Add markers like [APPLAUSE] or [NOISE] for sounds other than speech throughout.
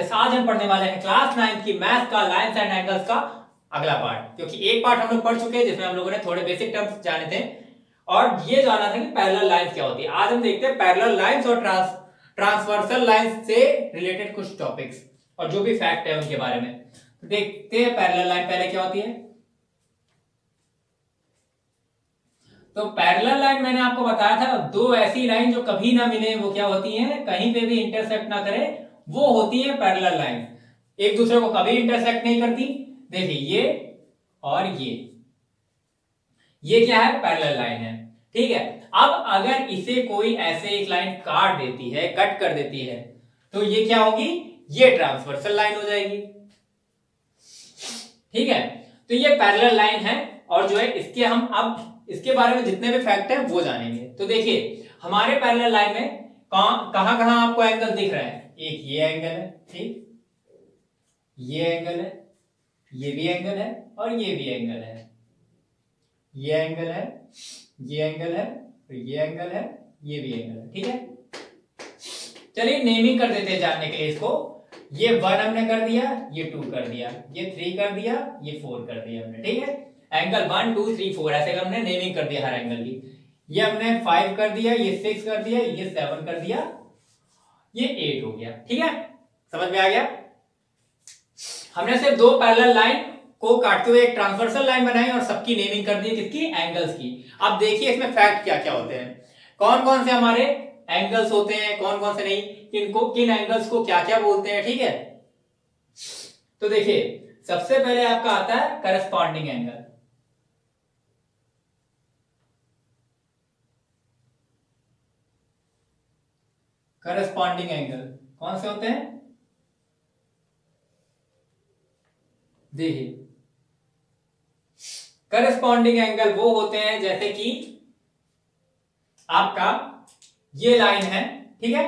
Classes आज हम पढ़ने वाले हैं क्लास नाइन्थ की मैथ का लाइंस एंड एंगल्स का अगला पार्ट क्योंकि एक पार्ट हम लोग पढ़ चुके हैं, जिसमें हम लोगों ने थोड़े बेसिक टर्म्स जाने थे। और ये जाना था कि पैरेलल लाइंस क्या होती है। आज हम देखते हैं पैरेलल लाइंस और ट्रांस ट्रांसवर्सल लाइंस से रिलेटेड कुछ टॉपिक्स और जो भी फैक्ट है उनके बारे में। तो देखते हैं पैरेलल लाइन पहले क्या होती है। तो पैरेलल लाइन मैंने आपको बताया था, दो ऐसी लाइन जो कभी ना मिले, वो क्या होती है? कहीं पे भी इंटरसेप्ट ना करे वो होती है पैरेलल लाइन एक दूसरे को कभी इंटरसेक्ट नहीं करती. देखिए, ये और ये. ये क्या है? पैरेलल लाइन है. ठीक है? अब अगर इसे कोई ऐसे एक लाइन काट देती है कट कर देती है तो ये क्या होगी? ये ट्रांसवर्सल लाइन हो जाएगी. ठीक है? तो ये पैरेलल लाइन है और जो है, इसके हम अब, इसके बारे में जितने भी फैक्ट है, वो जानेंगे. तो देखिए, हमारे पैरेलल लाइन में कहाँ कहाँ आपको एंगल दिख रहा है? एक ये एंगल है, ठीक? ये एंगल है, ये भी एंगल है और ये भी एंगल है। ये एंगल है, ये एंगल है तो ये एंगल है, ये भी एंगल है, ठीक है? चलिए नेमिंग कर देते हैं जानने के लिए इसको। ये वन हमने कर दिया, ये टू कर दिया, ये थ्री कर दिया, ये फोर कर दिया हमने, ठीक है? Angle one two three four ऐसे हमने नेमिंग कर दिया हर एंगल की। ये हमने फाइव कर दिया, ये सिक्स कर दिया, ये सेवन कर दिया ये एट हो गया। ठीक है? समझ में आ गया? हमने सिर्फ़ दो पैरेलल लाइन को काटते हुए एक ट्रांसवर्सल लाइन बनाई और सबकी नेमिंग कर दी किसकी एंगल्स की। अब देखिए इसमें फैक्ट क्या क्या होते हैं। कौन कौन से हमारे एंगल्स होते हैं कौन कौन से नहीं? किनको, किन एंगल्स को क्या क्या बोलते हैं, ठीक है? तो देखिए, सबसे पहले आपका आता है करस्पॉन्डिंग एंगल करस्पॉन्डिंग एंगल कौन से होते हैं? देखिए। करस्पॉन्डिंग एंगल वो होते हैं जैसे कि आपका ये लाइन है, ठीक है?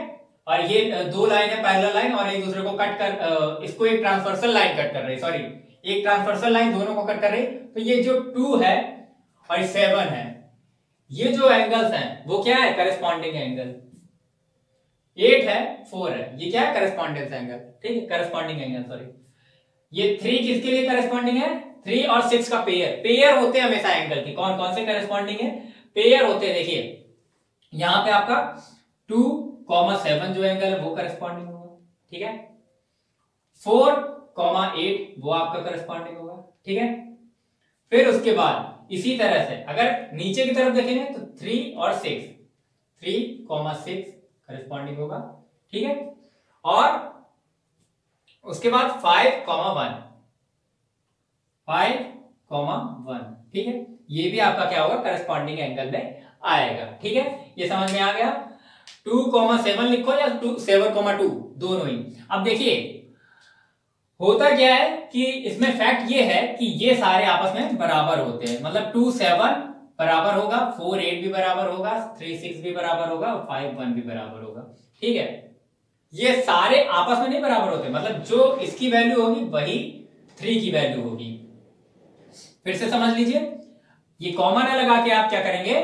और ये दो लाइन है पैरेलल लाइन और एक दूसरे को कट कर इसको एक ट्रांसवर्सल लाइन कट कर रही सॉरी एक ट्रांसवर्सल लाइन दोनों को कट कर रही तो ये जो टू है और सेवन है, ये जो एंगल्स हैं, वो क्या है? करस्पॉन्डिंग एंगल एट है फोर है. ये क्या है? एंगल ठीक है? करस्पॉन्डिंग एंगल सॉरी ये थ्री किसके लिए करस्पॉन्डिंग है? थ्री और सिक्स का पेयर पेयर होते हैं हमेशा एंगल की. कौन कौन से करस्पॉन्डिंग है? पेयर होते हैं, देखिए. यहाँ पे आपका टू कॉमा सेवन जो एंगल है, वो करस्पॉन्डिंग होगा. ठीक है? फोर कॉमा एट वो आपका करस्पॉन्डिंग होगा. ठीक है? फिर उसके बाद, इसी तरह से, अगर नीचे की तरफ़ देखेंगे तो थ्री और six three comma six corresponding होगा, ठीक है? और उसके बाद five comma one five comma one ठीक है? ये भी आपका क्या होगा? करस्पॉन्डिंग एंगल में आएगा, ठीक है? ये समझ में आ गया? टू कॉमा सेवन लिखो या टू सेवन कॉमा टू दोनों ही। अब देखिए, होता क्या है कि इसमें फैक्ट ये है कि ये सारे आपस में बराबर होते हैं। मतलब टू सेवन बराबर होगा, फोर एट भी बराबर होगा, थ्री सिक्स भी बराबर होगा, और फाइव वन भी बराबर होगा। ठीक है? ये सारे आपस में नहीं बराबर होते मतलब जो इसकी वैल्यू होगी, वही थ्री की वैल्यू होगी। फिर से समझ लीजिए, ये कॉमन है लगा के आप क्या करेंगे?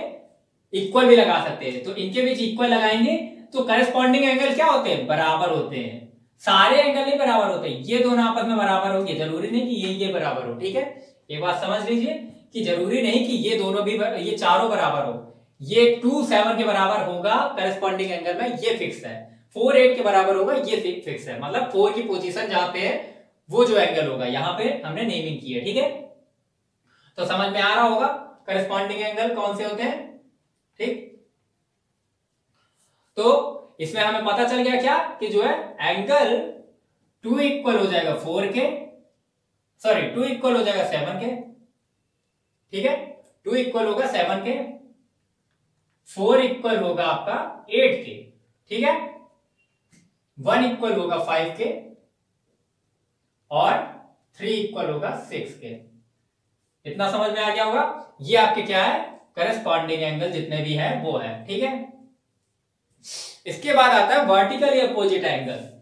इक्वल भी लगा सकते हैं। तो इनके बीच इक्वल लगाएँगे तो करस्पॉन्डिंग एंगल क्या होते हैं? बराबर होते हैं। सारे एंगल नहीं बराबर होते, ये दोनों आपस में बराबर होंगे, ज़रूरी नहीं कि ये ये बराबर हो। ठीक है? एक बात समझ लीजिए कि ज़रूरी नहीं कि ये दोनों भी ये चारों बराबर हो। ये टू सेवन के बराबर होगा करस्पॉन्डिंग एंगल में, ये फिक्स है। फोर एट के बराबर होगा, ये फिक्स है। मतलब फोर की पोजीशन जहाँ पे है, वो जो एंगल होगा, यहाँ पे हमने नेमिंग की है, ठीक है? तो समझ में आ रहा होगा करस्पॉन्डिंग एंगल कौन से होते हैं? ठीक? तो इसमें हमें पता चल गया क्या? कि जो है एंगल टू इक्वल हो जाएगा फोर के सॉरी टू इक्वल हो जाएगा सेवन के ठीक है? टू इक्वल होगा सेवन के, फोर इक्वल होगा आपका एट के, ठीक है? वन इक्वल होगा फाइव के और थ्री इक्वल होगा सिक्स के। इतना समझ में आ गया होगा? ये आपके क्या है? करस्पॉन्डिंग एंगल जितने भी है, वो है, ठीक है? इसके बाद आता है वर्टिकली अपोजिट एंगल।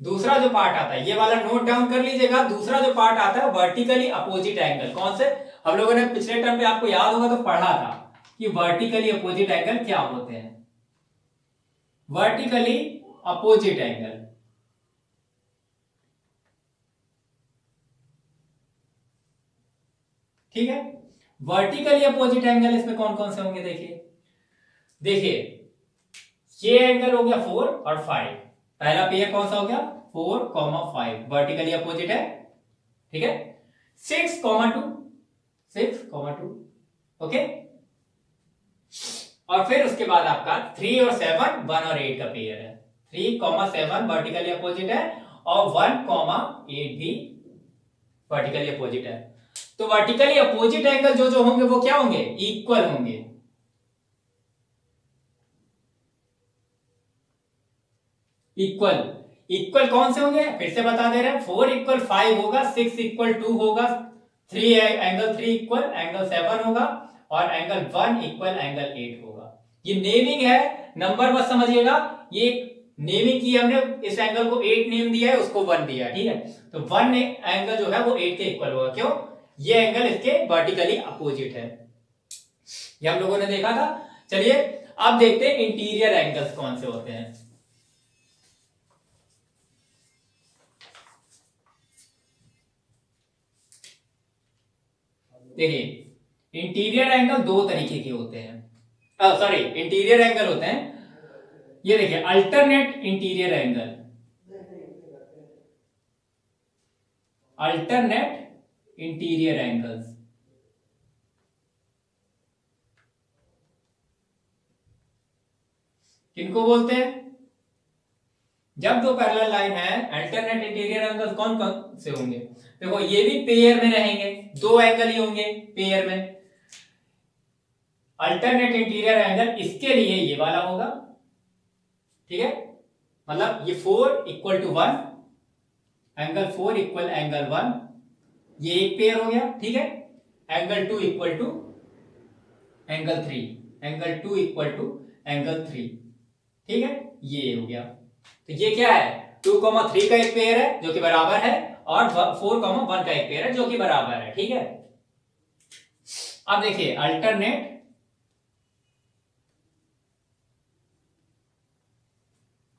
दूसरा जो पार्ट आता है, ये वाला नोट डाउन कर लीजिएगा। दूसरा जो पार्ट आता है वर्टिकली अपोजिट एंगल कौन से? हम लोगों ने पिछले टर्म पे आपको याद होगा तो पढ़ा था कि वर्टिकली अपोजिट एंगल क्या होते हैं। वर्टिकली अपोजिट एंगल ठीक है? वर्टिकली अपोजिट एंगल इसमें कौन कौन से होंगे, देखिए। देखिए, ये एंगल हो गया फोर और फाइव पहला पेयर कौन सा हो गया? Four comma five. Vertically opposite है। ठीक है? Six comma two six comma two okay और फिर उसके बाद आपका थ्री और सेवन वन और एट का पेयर है। Three comma seven vertically opposite है और वन कॉमा एट भी वर्टिकली अपोजिट है। तो वर्टिकली अपोजिट एंगल जो जो होंगे, वो क्या होंगे? इक्वल होंगे। इक्वल। इक्वल कौन से होंगे? फिर से बता दे रहे हैं। फोर इक्वल फाइव होगा, सिक्स इक्वल टू होगा, three angle three equal, angle seven होगा, और angle one equal, angle eight होगा। ये नेमिंग है, नंबर बस समझिएगा। ये नेमिंग की हमने इस एंगल को एट नेम दिया है, उसको वन दिया ठीक है? तो वन एंगल जो है, वो एट के इक्वल होगा। क्यों? ये एंगल इसके वर्टिकली अपोजिट है। ये हम लोगों ने देखा था। चलिए, अब देखते हैं इंटीरियर एंगल्स कौन से होते हैं। देखिए इंटीरियर एंगल दो तरीके के होते हैं। सॉरी इंटीरियर एंगल होते हैं। ये देखिए alternate interior angle alternate interior angles किनको बोलते हैं? जब दो पैरेलल लाइन है अल्टरनेट इंटीरियर एंगल्स कौन कौन से होंगे? देखो, ये भी पेयर में रहेंगे, दो एंगल ही होंगे पेयर में। अल्टरनेट इंटीरियर एंगल इसके लिए ये वाला होगा। ठीक है? मतलब ये four equal to one angle four equal angle one ये एक पेयर हो गया, ठीक है? Angle two equal to angle three angle two equal to angle three ठीक है? ये हो गया। तो ये क्या है? टू कॉमा थ्री का एक पेयर है, जो कि बराबर है, और फोर कॉमा वन का एक पेयर है, जो कि बराबर है, ठीक है? अब देखिए alternate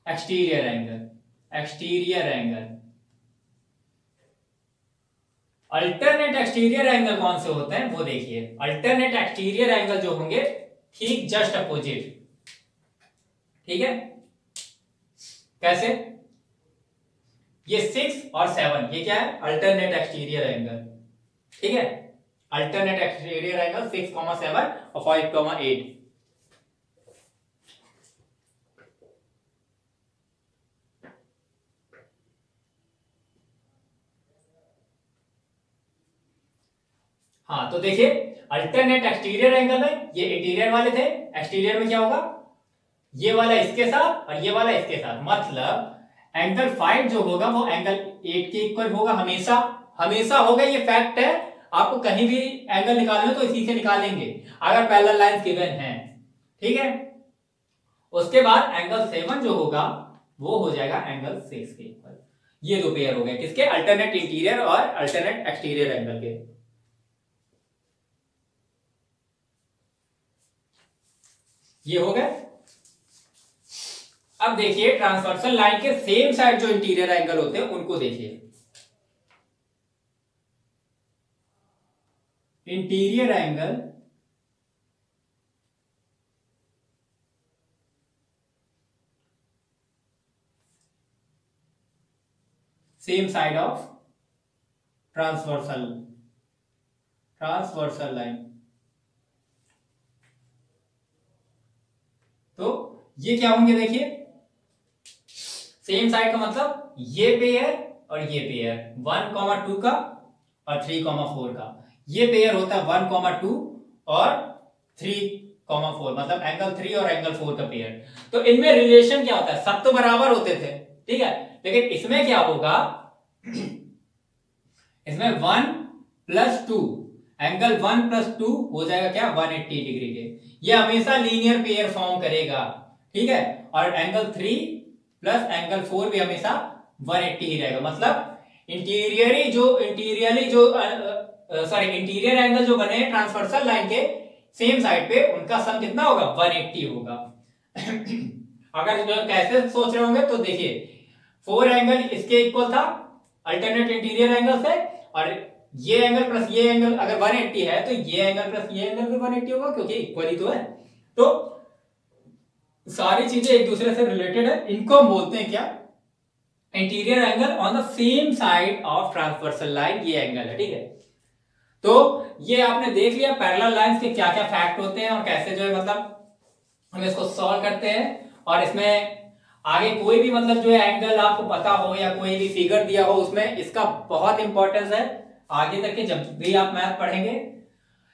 exterior angle exterior angle alternate exterior angle कौन से होते हैं? वो देखिए अल्टरनेट एक्सटीरियर एंगल जो होंगे, ठीक जस्ट अपोजिट ठीक है? कैसे? ये सिक्स और सेवन ये क्या है? अल्टरनेट एक्सटीरियर एंगल ठीक है? Alternate exterior angle six comma seven और फाइव कॉमा एट हाँ तो देखिए अल्टरनेट एक्सटीरियर एंगल में ये इंटीरियर वाले थे एक्सटीरियर में क्या होगा? ये वाला इसके साथ और ये वाला इसके साथ। मतलब एंगल फाइव जो होगा, वो एंगल एट के इक्वल होगा हमेशा। हमेशा होगा, ये फैक्ट है। आपको कहीं भी एंगल निकालना तो इसी से निकालेंगे। अगर पैरेलल लाइंस गिवन है। ठीक है? उसके बाद एंगल सेवन जो होगा, वो हो जाएगा एंगल सिक्स के इक्वल ये दो पेयर हो गए। किसके? अल्टरनेट इंटीरियर और अल्टरनेट एक्सटीरियर एंगल के। ये हो गए। अब देखिए ट्रांसवर्सल लाइन के सेम साइड जो इंटीरियर एंगल होते हैं, उनको देखिए। Interior angle same side of transversal transversal line तो ये क्या होंगे देखिए? सेम साइड का मतलब ये पेयर और ये पेयर वन कॉमा टू का और थ्री कॉमा फोर का। ये पेयर होता है वन कॉमा टू और थ्री कॉमा फोर मतलब एंगल थ्री और एंगल फोर का पेयर तो इनमें रिलेशन क्या होता है? सब तो बराबर होते थे, ठीक है? लेकिन इसमें क्या होगा? [CLEARS THROAT] इसमें one plus two angle one plus two हो जाएगा क्या? वन एट्टी डिग्री के। ये हमेशा लीनियर पेयर फॉर्म करेगा, ठीक है? और angle three plus angle four भी हमेशा वन एट्टी ही रहेगा। मतलब इंटीरियरी जो इंटीरियरली जो सॉरी इंटीरियर एंगल जो बने ट्रांसवर्सल लाइन के सेम साइड पे उनका सम कितना होगा? 180 होगा। [CLEARS THROAT] अगर कैसे सोच रहे होंगे तो देखिए फोर एंगल इसके इक्वल था अल्टरनेट इंटीरियर एंगल से, और ये एंगल प्लस ये एंगल अगर 180 है तो ये एंगल प्लस ये एंगल भी 180 होगा, क्योंकि इक्वली तो है। तो सारी चीज़ें एक दूसरे से रिलेटेड है। इनको हम बोलते हैं क्या? Interior angle on the same side of transversal line ये एंगल है, ठीक है? तो ये आपने देख लिया पैरेलल लाइंस के क्या क्या फैक्ट होते हैं और कैसे जो है मतलब हम इसको सॉल्व करते हैं। और इसमें आगे कोई भी मतलब जो है एंगल आपको पता हो या कोई भी फिगर दिया हो, उसमें इसका बहुत इंपॉर्टेंस है। आगे तक के जब भी आप मैथ पढ़ेंगे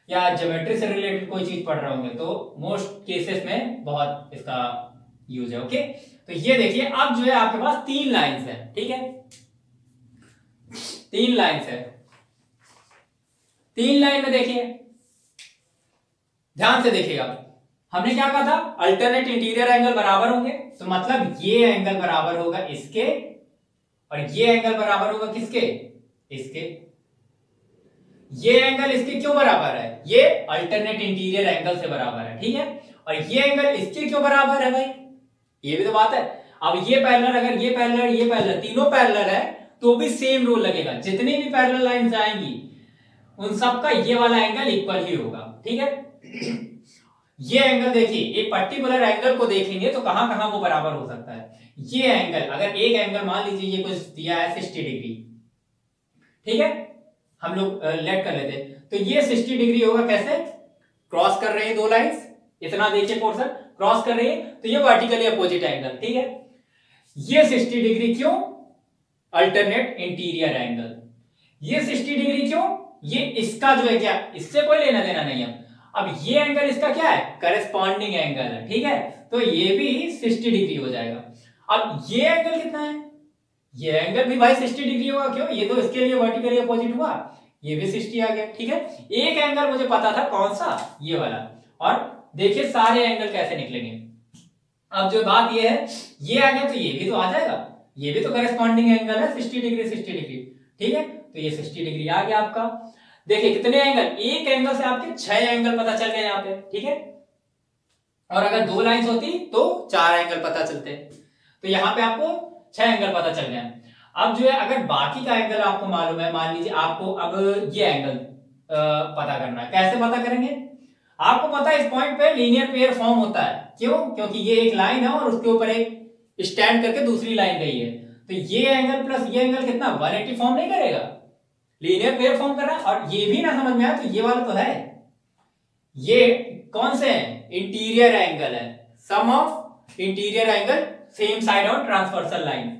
या ज्योमेट्री से रिलेटेड कोई चीज़ पढ़ रहे होंगे तो मोस्ट केसेस में बहुत इसका यूज़ है ओके तो ये देखिए, अब जो है आपके पास तीन लाइंस है, ठीक है? तीन लाइंस है। तीन लाइन में देखिए, ध्यान से देखिएगा, हमने क्या कहा था? अल्टरनेट इंटीरियर एंगल बराबर होंगे तो मतलब ये एंगल बराबर होगा इसके, और ये एंगल बराबर होगा किसके? इसके। ये एंगल इसके क्यों बराबर है? ये अल्टरनेट इंटीरियर एंगल से बराबर है, ठीक है? और ये एंगल इसके क्यों बराबर है भाई? ये भी तो बात है। अब ये पैरेलल अगर ये पैरलर ये पैरेलल तीनों पैरेलल है तो भी सेम रूल लगेगा। जितनी भी पैरेलल लाइंस आएँगी, उन सबका ये वाला एंगल इक्वल ही होगा, ठीक है? [CLEARS THROAT] ये एंगल देखिए, एक पर्टिकुलर एंगल को देखेंगे तो कहाँ कहाँ वो बराबर हो सकता है। ये एंगल अगर एक एंगल मान लीजिए ये कुछ दिया है सिक्सटी डिग्री ठीक है? हम लोग लेट कर लेते तो ये सिक्सटी डिग्री होगा कैसे? क्रॉस कर रहे हैं दो लाइंस इतना देखिए पोर्सन क्रॉस कर रही है। तो ये वर्टिकली अपोजिट एंगल ठीक है? ये सिक्सटी डिग्री क्यों? अल्टरनेट इंटीरियर एंगल ये सिक्सटी डिग्री क्यों? ये इसका जो है क्या? इससे कोई लेना देना नहीं है अब ये एंगल इसका क्या है? करेस्पॉन्डिंग एंगल है, ठीक है? तो ये भी 60 डिग्री हो जाएगा। अब ये एंगल कितना है? ये एंगल भी भाई 60 डिग्री होगा क्यों? ये तो इसके लिए वर्टिकली अपोजिट हुआ। ये भी 60 आ गया, ठीक है? एक एंगल मुझे पता था कौन सा? ये वाला। और देखिए सारे एंगल कैसे निकलेंगे। अब जो बात ये है, ये आ गया तो ये भी तो आ जाएगा। ये भी तो करस्पॉन्डिंग एंगल है सिक्सटी डिग्री सिक्सटी डिग्री ठीक है? तो ये सिक्सटी डिग्री आ गया आपका। देखिए कितने एंगल एक एंगल से आपके छह एंगल पता चल गए यहाँ पे, ठीक है? और अगर दो लाइंस होती तो चार एंगल पता चलते। तो यहाँ पे आपको छह एंगल पता चल गया। अब जो है, अगर बाकी का एंगल आपको मालूम है, मान लीजिए आपको अब ये एंगल पता करना है। कैसे पता करेंगे? आपको पता है इस पॉइंट पे लीनियर पेयर फॉर्म होता है। क्यों? क्योंकि ये एक लाइन है और उसके ऊपर एक स्टैंड करके दूसरी लाइन गई है। तो ये एंगल प्लस ये एंगल कितना? 180 फॉर्म नहीं करेगा। लीनियर पेयर फॉर्म कर रहा है। और ये भी ना समझ में आया तो ये वाला तो है। ये कौन से हैं? इंटीरियर एंगल है। Sum of interior angle same side on transversal line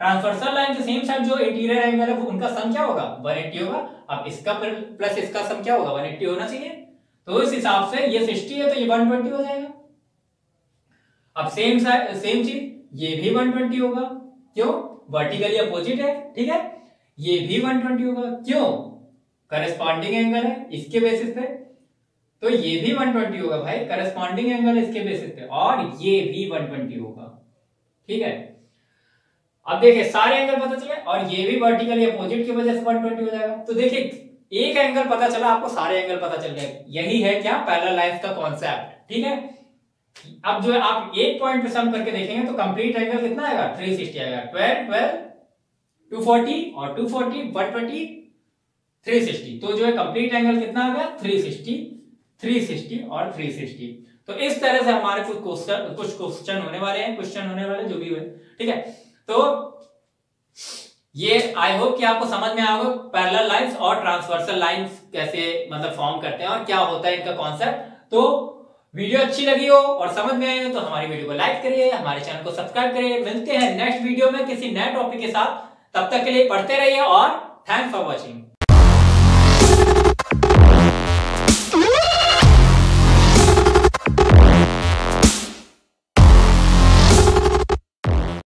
transversal line same side जो इंटीरियर एंगल है उनका सम क्या होगा? 180 होगा। अब इसका प्लस इसका सम क्या होगा? 180 होना चाहिए। तो इस हिसाब से ये 60 है तो ये 120 हो जाएगा। अब सेम सेम चीज़, ये भी 120 होगा। क्यों? वर्टिकली अपोजिट है, ठीक है? ये भी 120 होगा। क्यों? करस्पॉन्डिंग एंगल है, इसके बेसिस पे। तो ये भी 120 होगा भाई करस्पॉन्डिंग एंगल इसके बेसिस पे। और ये भी 120 होगा। ठीक है? अब देखिए, सारे एंगल पता चले और ये भी वर्टिकली अपोजिट की वजह से 120 हो जाएगा। तो देखिए, एक एंगल पता चला, आपको सारे एंगल पता चल गए। यही है क्या? लाइंस का कॉन्सेप्ट ठीक है? अब जो है, आप एक पॉइंट पे सम करके देखेंगे तो कंप्लीट एंगल कितना आएगा? 360 आएगा। 12 12 240 और 240 120 360 तो जो है कंप्लीट एंगल कितना आ गया? 360 360 और 360 तो इस तरह से हमारे कुछ क्वेश्चन कुछ क्वेश्चन होने वाले हैं क्वेश्चन होने वाले जो भी हुए, ठीक है? तो ये आई होप कि आपको समझ में आएगा पैरेलल लाइंस और ट्रांसवर्सल लाइंस कैसे मतलब फॉर्म करते हैं और क्या होता है इनका कॉन्सेप्ट तो वीडियो अच्छी लगी हो और समझ में आई हो तो हमारी वीडियो को लाइक करिए, हमारे चैनल को सब्सक्राइब करिए। मिलते हैं नेक्स्ट वीडियो में किसी नए टॉपिक के साथ। तब तक के लिए पढ़ते रहिए और थैंक्स फॉर वॉचिंग